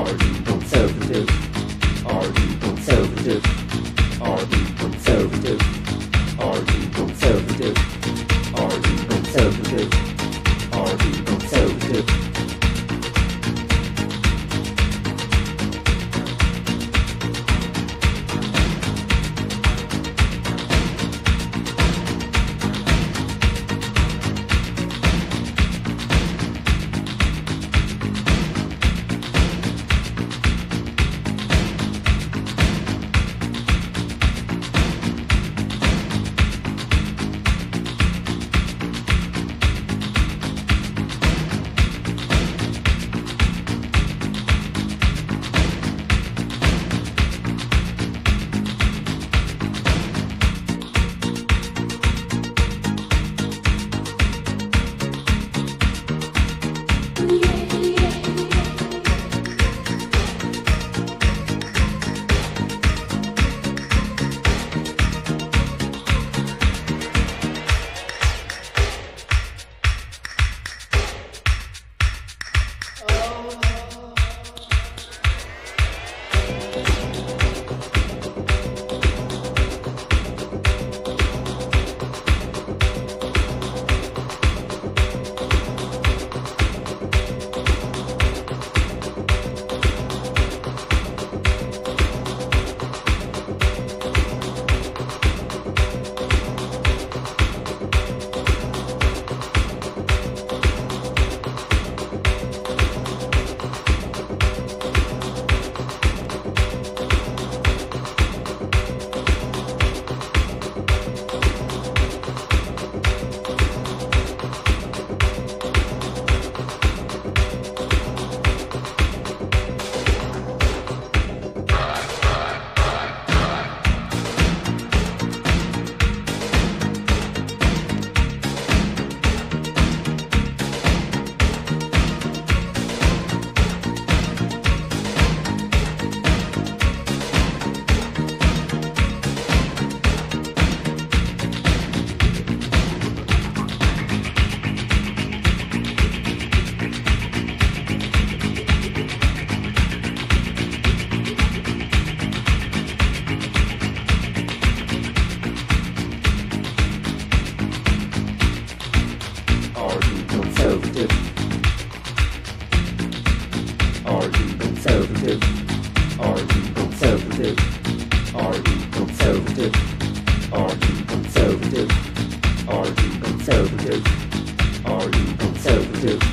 Are you conservative? Are you conservative? conservative? Are you conservative?